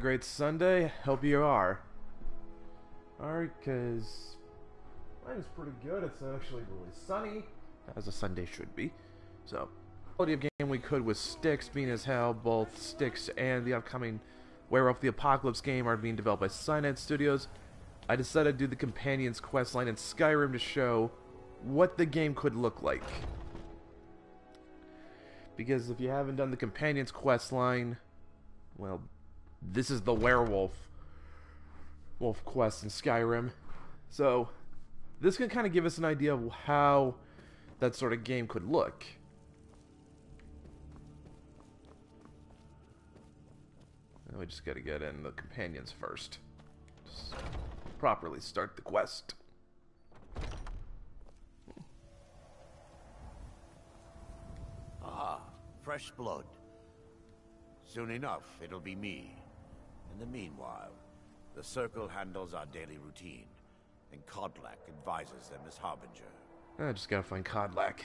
great Sunday? Hope you are. Alright, because mine is pretty good. It's actually really sunny, as a Sunday should be. So, quality of game we could with Styx, being as how both Styx and the upcoming Werewolf the Apocalypse game are being developed by Cyanide Studios. I decided to do the Companion's quest line in Skyrim to show what the game could look like. Because if you haven't done the Companion's quest line, well, this is the werewolf wolf quest in Skyrim. So, this can kind of give us an idea of how that sort of game could look. We just got to get in the companions first. Just properly start the quest. Aha, fresh blood. Soon enough, it'll be me. In the meanwhile, the Circle handles our daily routine, and Kodlak advises them as Harbinger. I just gotta find Kodlak.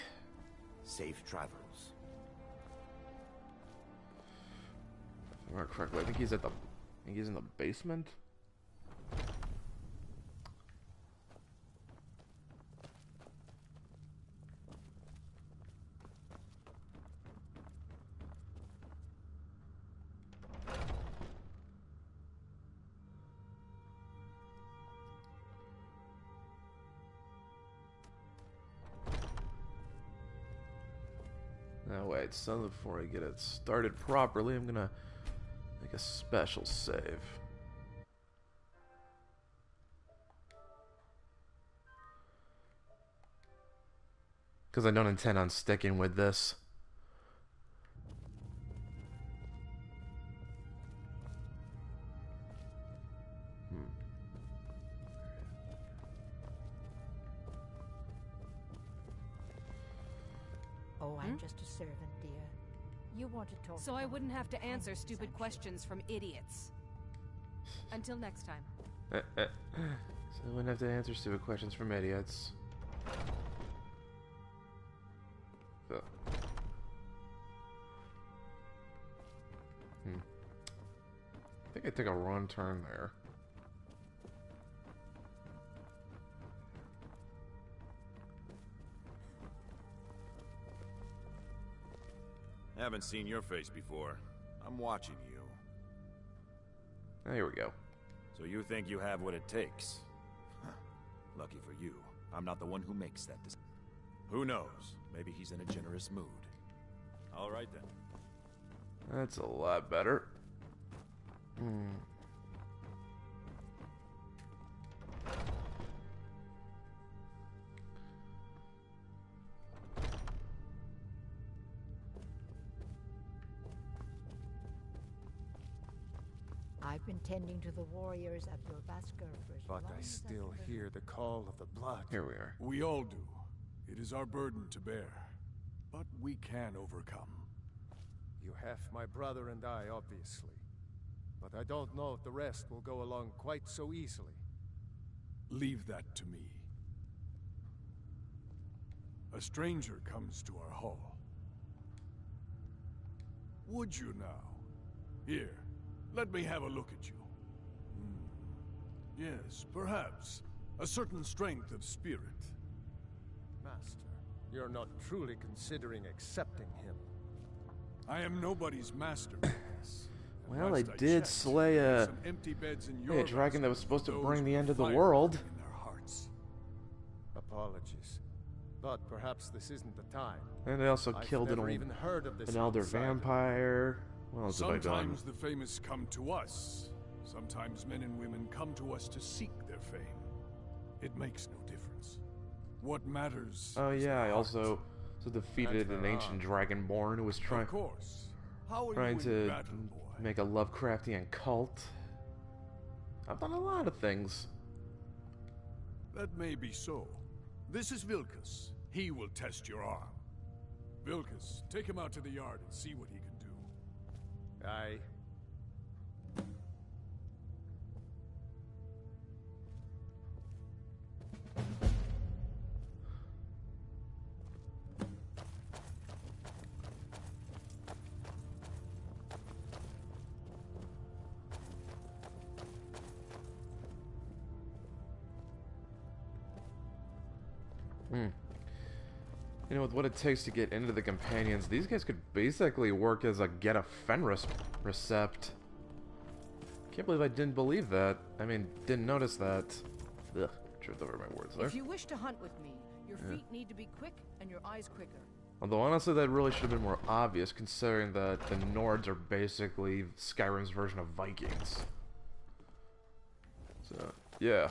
Safe travels. If I remember correctly, I think he's at the. I think he's in the basement. Now wait, so before I get it started properly, I'm gonna make a special save. Because I don't intend on sticking with this. So I wouldn't have to answer stupid questions from idiots. Until next time. so I wouldn't have to answer stupid questions from idiots. So. Hmm. I think I took a wrong turn there. I haven't seen your face before. I'm watching you. Ah, here we go. So you think you have what it takes? Huh. Lucky for you, I'm not the one who makes that decision. Who knows? Maybe he's in a generous mood. All right then. That's a lot better. Hmm. I've been tending to the warriors at Jorrvaskr for as But I still can hear the call of the blood. Here we are. We all do. It is our burden to bear. But we can overcome. You have my brother and I, obviously. But I don't know if the rest will go along quite so easily. Leave that to me. A stranger comes to our hall. Would you now? Here, let me have a look at you. Hmm. Yes, perhaps. A certain strength of spirit. Master, you're not truly considering accepting him. I am nobody's master. Well, they did checked, slay a- some empty beds in your a dragon that was supposed to bring the end of the world. in their hearts. Apologies. But perhaps this isn't the time. And they also I've killed an, old, even heard of this an elder outsider. vampire. What else have I done? Sometimes the famous come to us. Sometimes men and women come to us to seek their fame. It makes no difference. What matters Oh yeah, I also so defeated an ancient dragonborn who was trying Of course. How are trying to battle, make a Lovecraftian cult. I've done a lot of things. That may be so. This is Vilkas. He will test your arm. Vilkas, take him out to the yard and see what he I. Hmm. You know, with what it takes to get into the companions, these guys could basically work as a get of Fenris recept. Can't believe I didn't believe that. I mean, didn't notice that. Ugh, tripped over my words there. If you wish to hunt with me, your feet need to be quick and your eyes quicker. Although honestly, that really should have been more obvious, considering that the Nords are basically Skyrim's version of Vikings. So, yeah.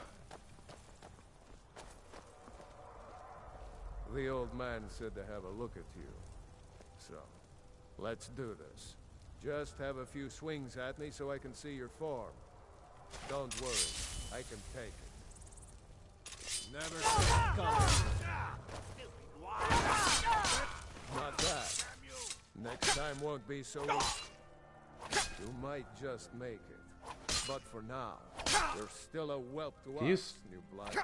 The old man said to have a look at you. So, let's do this. Just have a few swings at me so I can see your form. Don't worry, I can take it. Never saw coming. Not that. Next time won't be so easy. You might just make it. But for now, you're still a whelp to Can you us, new blood.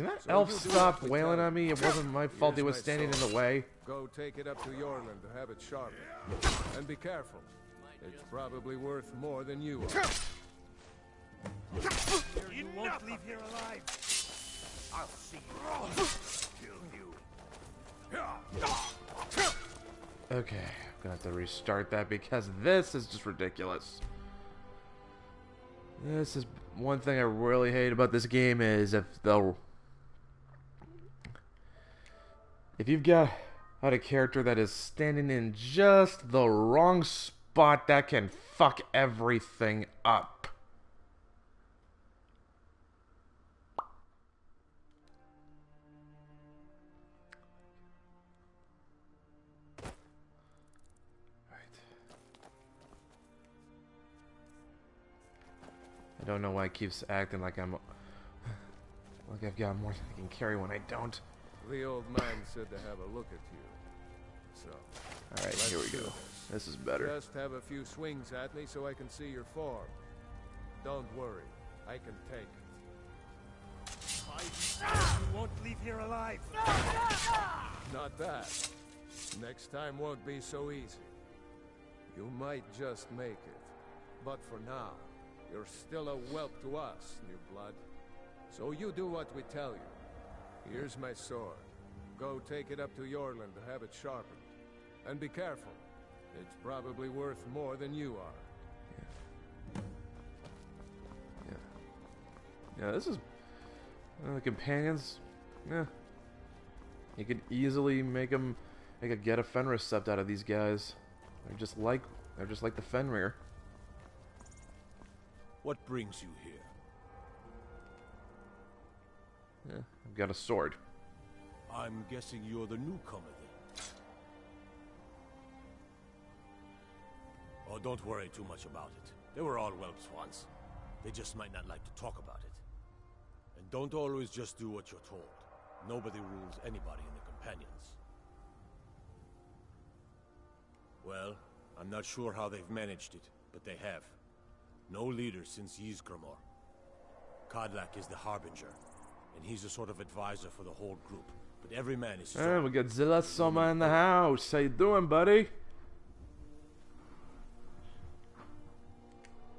Can that So elf stop wailing on me? It wasn't my fault he was my standing in the way. Go take it up to Eorlund to have it sharpened. And be careful. It's probably worth more than you are. You won't leave here alive. I'll see you. Kill you. Okay, I'm gonna have to restart that because this is just ridiculous. This is one thing I really hate about this game is if the if you've got a character that is standing in just the wrong spot, that can fuck everything up. I don't know why it keeps acting like I'm like I've got more than I can carry when I don't. The old man said to have a look at you. So, All right, here we go. This is better. just have a few swings at me so I can see your form. Don't worry, I can take it. You won't leave here alive. Not that. Next time won't be so easy. You might just make it. But for now, you're still a whelp to us, new blood. So you do what we tell you. Here's my sword. Go take it up to Eorlund to have it sharpened. And be careful. It's probably worth more than you are. Yeah, Yeah, this is uh, the companions. Yeah, you could easily make them make a get of Fenris sept out of these guys. They're just like they're just like the Fenrir. What brings you here? I've got a sword. I'm guessing you're the newcomer then. Oh, don't worry too much about it. They were all whelps once. They just might not like to talk about it. And don't always just do what you're told. Nobody rules anybody in the Companions. Well, I'm not sure how they've managed it, but they have. No leader since Ysgramor. Kodlak is the Harbinger, and he's a sort of advisor for the whole group. But every man is And own. we got Zilla Soma in the house. How you doing, buddy?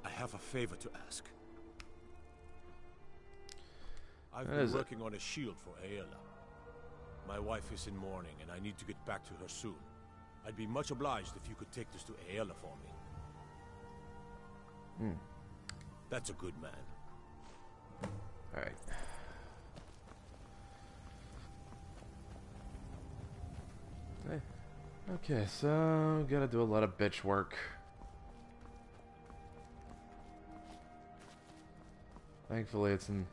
I have a favor to ask. I've been is it? working on a shield for Aela. My wife is in mourning, and I need to get back to her soon. I'd be much obliged if you could take this to Aela for me. Hmm. That's a good man. All right. Hey. Okay, so gotta do a lot of bitch work. Thankfully, it's in.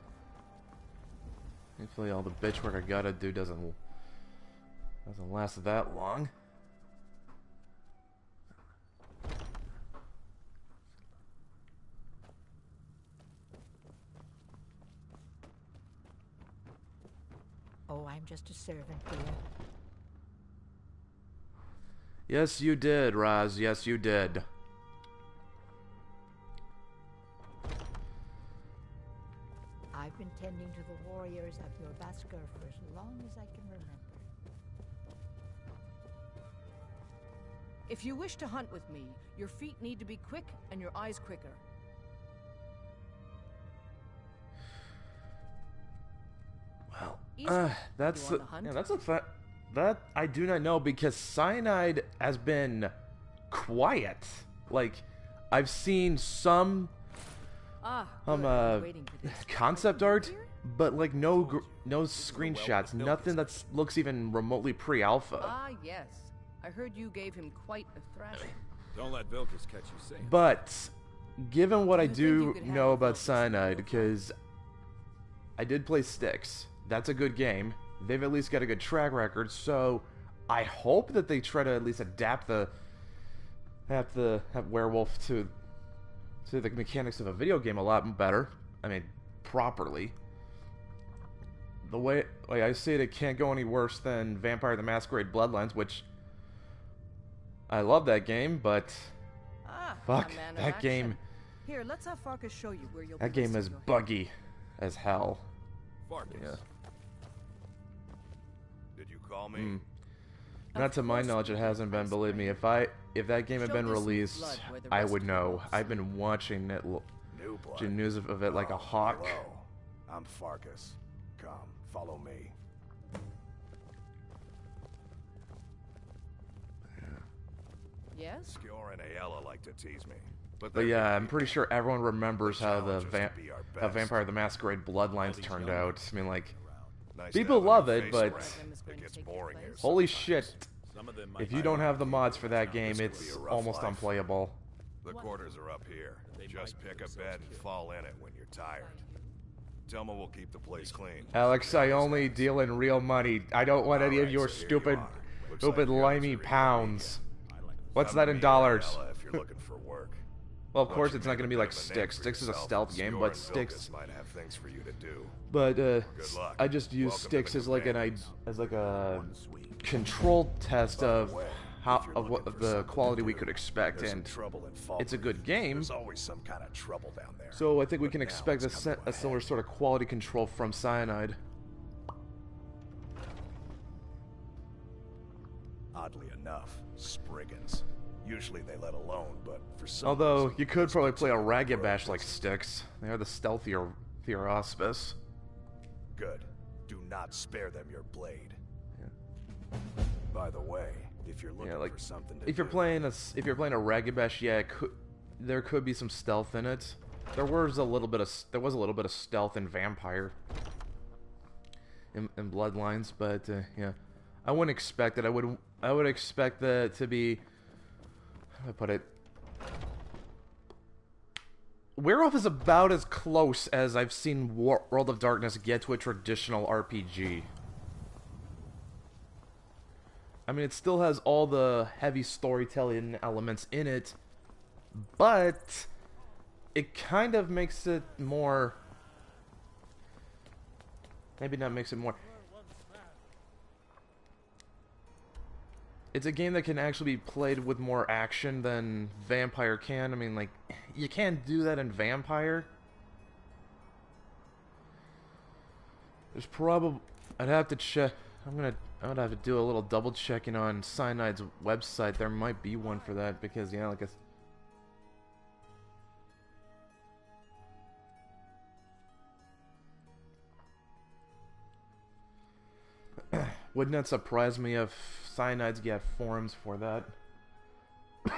Thankfully, all the bitch work I gotta do doesn't doesn't last that long. Oh, I'm just a servant, dear. Yes, you did, Raz. Yes, you did. I've been tending to the warriors of your Basker for as long as I can remember. If you wish to hunt with me, your feet need to be quick and your eyes quicker. Well, Uh, that's You the yeah, that's a fa- that I do not know because cyanide has been quiet. Like I've seen some ah, um uh I'm waiting for this. concept art, but like no gr- no screenshots, nothing that looks even remotely pre-alpha. Ah, yes. I heard you gave him quite a thrashing. Don't let Vilkas catch you saying. But given what I You think do know about cyanide, because I did play Styx, that's a good game. They've at least got a good track record, so I hope that they try to at least adapt the adapt the have werewolf to to the mechanics of a video game a lot better. I mean, properly. The way, way I see it, it can't go any worse than Vampire the Masquerade Bloodlines, which I love that game, but Ah, Fuck, that game- Here, let's have Farkas show you where you'll. that be game is your head. buggy as hell. Farkas. Yeah. Did you call me? Mm. Not to my knowledge, it hasn't been. Believe me, if I if that game had been released, blood where the I would know. I've been watching it, l- watching news of, of it like a Oh, hawk. Hello. I'm Farkas. Come, follow me. Yes. Skjor and Aela like to tease me. But they're yeah, I'm pretty sure everyone remembers how the challenge va- how. Vampire the Masquerade Bloodlines turned out. I mean, like, Nice People to have a love it, but- around. Them is going It gets boring here. holy shit! Some of them If you don't have the mods for that game, it's be a rough almost life. unplayable. The quarters are up here. Just pick a bed and fall in it when you're tired. Tell me we'll keep the place clean. Alex, I only deal in real money. I don't want any of your so here you stupid, stupid like the others limey pounds. What's that in dollars? If you're looking for work. Well, of course, it's not going to be like Styx. a name Styx. for Styx is a stealth game, but Sticks might have things for you to do. But uh, I just use Welcome to Styx the as like an I as like a control test of how of what for the quality we could expect, and trouble in Fall it's a good game. There's always some kind of trouble down there. So I think we can expect a, a similar sort of quality control from Cyanide. Oddly enough. Usually they let alone, but for some Although reason, you could probably play a Ragabash like Styx. They are the stealthier Theospis. Good. Do not spare them your blade. By the way, if you're looking Yeah, like for something to if you're do, playing a if you're playing a Ragabash, yeah, it could, there could be some stealth in it. There was a little bit of there was a little bit of stealth in Vampire in, in Bloodlines, but uh, yeah, I wouldn't expect it. I would I would expect that to be I put it. Werewolf is about as close as I've seen War- World of Darkness get to a traditional RPG. I mean, it still has all the heavy storytelling elements in it, but it kind of makes it more. Maybe not makes it more. It's a game that can actually be played with more action than Vampire can. I mean, like, you can't do that in Vampire. There's probably. I'd have to check. I'm gonna. I would have to do a little double checking on Cyanide's website. There might be one for that because yeah, like I. Wouldn't that surprise me if Cyanide's get forums for that? yeah.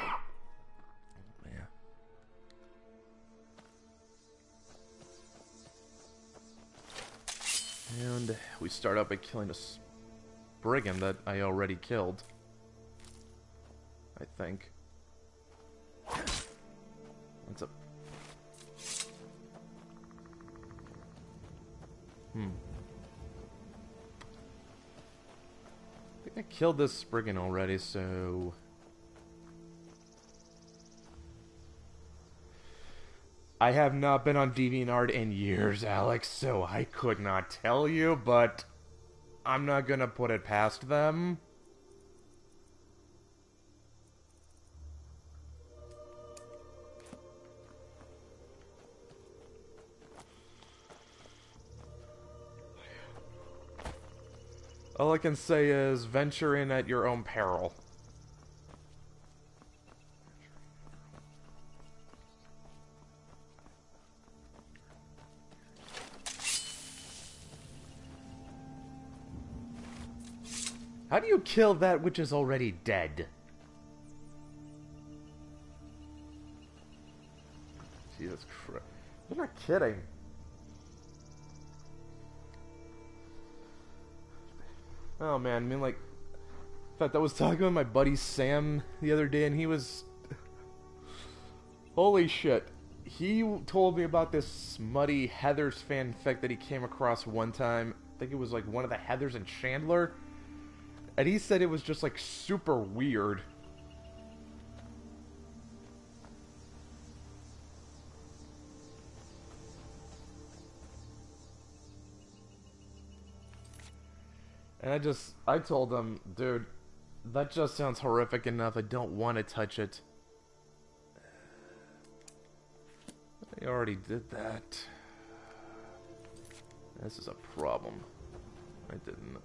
And we start out by killing a brigand that I already killed. I think. What's up? Hmm. I think I killed this brigand already, so... I have not been on DeviantArt in years, Alex, so I could not tell you, but I'm not gonna put it past them. All I can say is venture in at your own peril. How do you kill that which is already dead? Jesus Christ. You're not kidding. Oh man, I mean like in fact I was talking with my buddy Sam the other day and he was Holy shit. He told me about this smutty Heathers fanfic that he came across one time. I think it was like one of the Heathers and Chandler. And he said it was just like super weird. And I just, I told him, dude, that just sounds horrific enough. I don't want to touch it. I already did that. This is a problem. I didn't.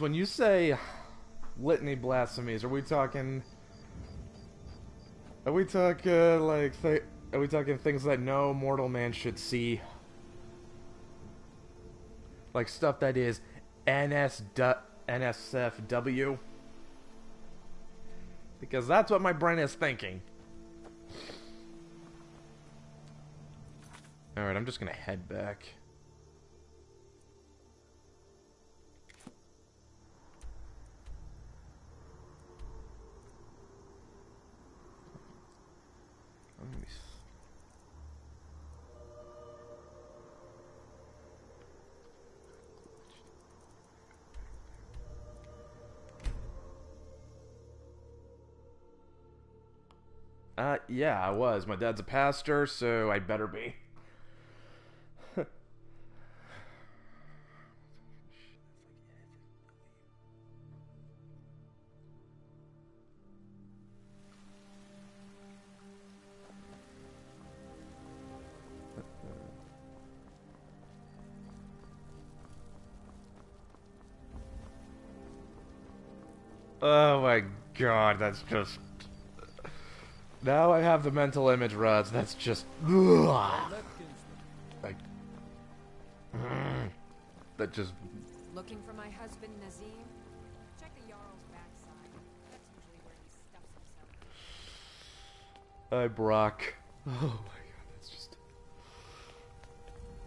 When you say litany blasphemies, are we talking are we talking uh, like th are we talking things that no mortal man should see? Like stuff that is NS NSFW? Because that's what my brain is thinking. Alright, I'm just gonna head back. Yeah, I was. My dad's a pastor, so I better be. oh my god, that's just now I have the mental image, Rods. That's just. Ugh. Like. Mm, that just. Looking for my husband, Nazeem? Check the Jarl's backside. That's usually where he stuffs himself. Hi, Brock. Oh my god, that's just.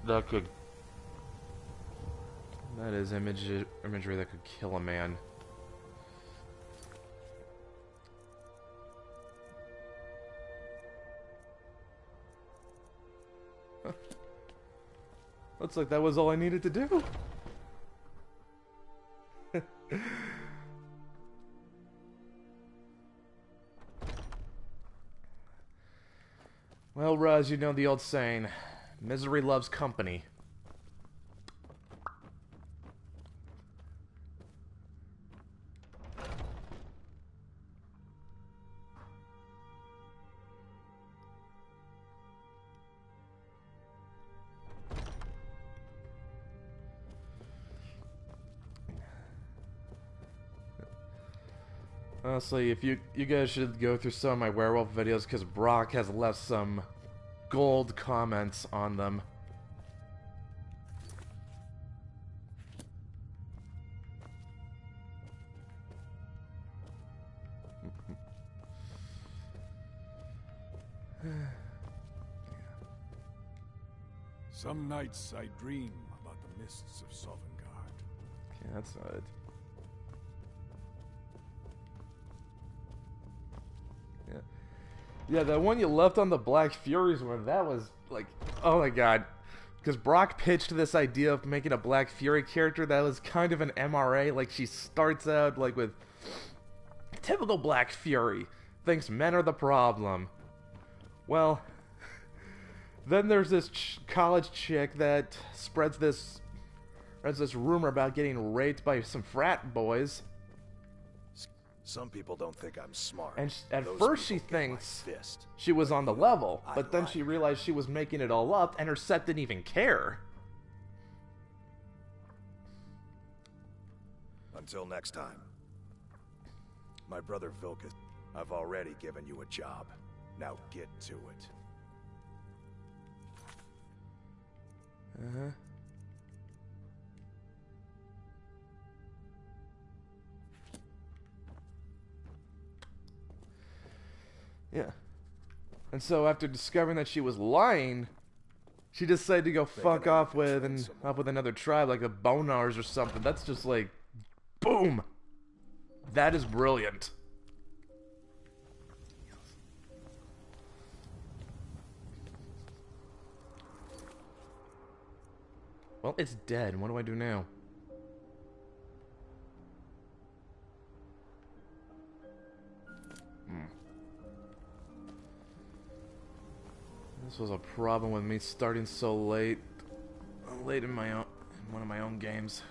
That could. That is image imagery that could kill a man. Looks like that was all I needed to do. well, Raz, you know the old saying, misery loves company. Honestly, if you you guys should go through some of my werewolf videos because Brock has left some gold comments on them. Some nights I dream about the mists of Sovngarde. Okay, that's not it. Yeah, the one you left on the Black Furies one, that was like, oh my god. Because Brock pitched this idea of making a Black Fury character that was kind of an MRA. Like, she starts out, like, with typical Black Fury, thinks men are the problem. Well, then there's this ch college chick that spreads this, spreads this rumor about getting raped by some frat boys. Some people don't think I'm smart. And at Those first she thinks she was on the level, but then she realized she was making it all up and her set didn't even care. Until next time. My brother Vilkas, I've already given you a job. Now get to it. Uh-huh. Yeah. And so after discovering that she was lying, she decided to go fuck off with and up with another tribe like the Bonars or something. That's just like boom. That is brilliant. Well, it's dead. What do I do now? This was a problem with me starting so late. Late in my own in one of my own games.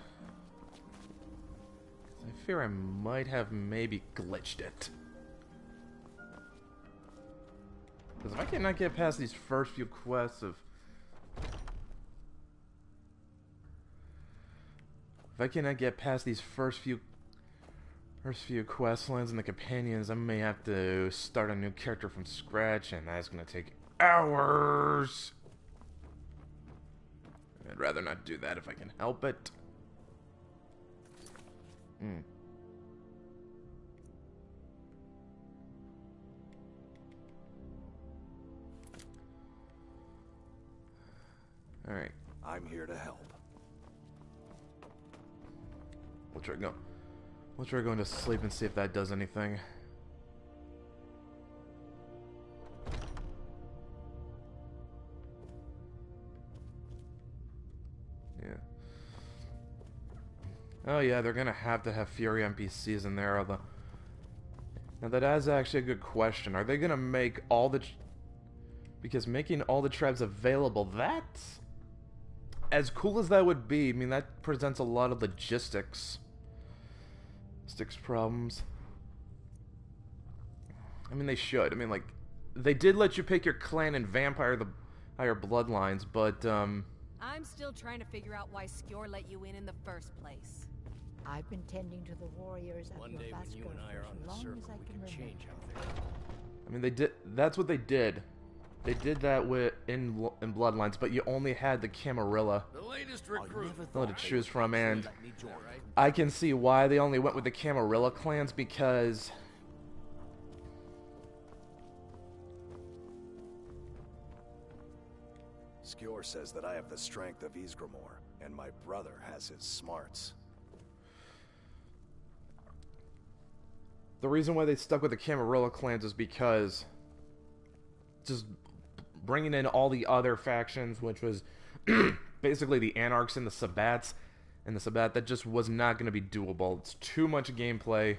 I fear I might have maybe glitched it. Because if I cannot get past these first few quests of If I cannot get past these first few first few quest lines and the companions, I may have to start a new character from scratch, and that's gonna take hours. I'd rather not do that if I can help it. Hmm. Alright. I'm here to help. We'll try go. We'll try going to sleep and see if that does anything. Oh yeah, they're gonna have to have Fury NPCs in there. Although, now that is actually a good question. Are they gonna make all the? Because making all the tribes available, that's as cool as that would be. I mean, that presents a lot of logistics. Sticks problems. I mean, they should. I mean, like, they did let you pick your clan and vampire the higher bloodlines, but um. I'm still trying to figure out why Skjor let you in in the first place. I've been tending to the warriors of One your day when you and I are for on as the long circle, as I we can can remember. change how things I mean, they did. That's what they did. They did that with in in Bloodlines, but you only had the Camarilla The latest recruit. to choose from, and I can see why they only went with the Camarilla clans because Skjor says that I have the strength of Ysgramor, and my brother has his smarts. The reason why they stuck with the Camarilla clans is because just bringing in all the other factions, which was basically the Anarchs and the Sabbats and the Sabbat, that just was not going to be doable. It's too much gameplay.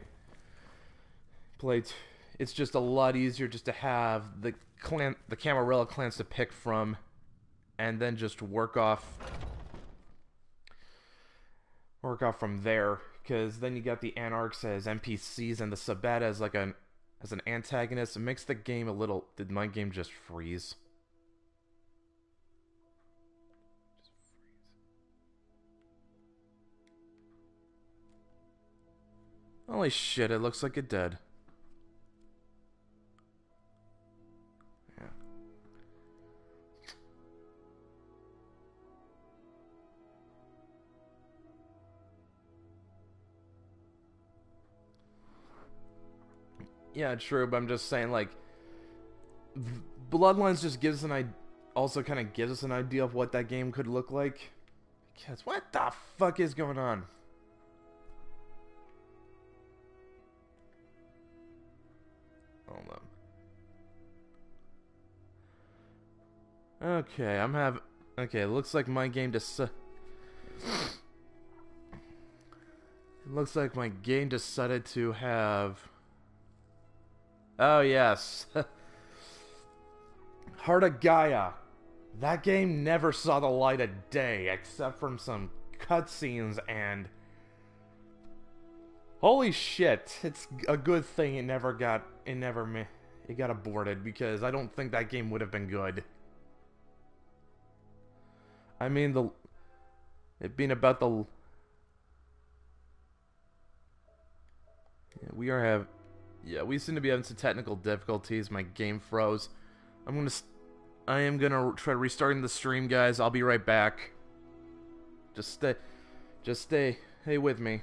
Play. T- it's just a lot easier just to have the clan, the Camarilla clans to pick from, and then just work off, work off from there. Because then you got the Anarchs as NPCs and the Sabbat as like an as an antagonist. It makes the game a little. Did my game just freeze? Holy shit! It looks like it did. Yeah. Yeah, true, but I'm just saying, like, Bloodlines just gives an I also kind of gives us an idea of what that game could look like. Because what the fuck is going on? Hold on. Okay, I'm have. Okay, it looks like my game just. It looks like my game decided to have. Oh yes, Heart of Gaia. That game never saw the light of day, except from some cutscenes and. Holy shit! It's a good thing it never got it never it got aborted because I don't think that game would have been good. I mean the it being about the we are have. Yeah, we seem to be having some technical difficulties. My game froze. I'm gonna. I am gonna try restarting the stream, guys. I'll be right back. Just stay. Just stay. Hey, with me.